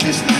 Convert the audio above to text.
Christmas.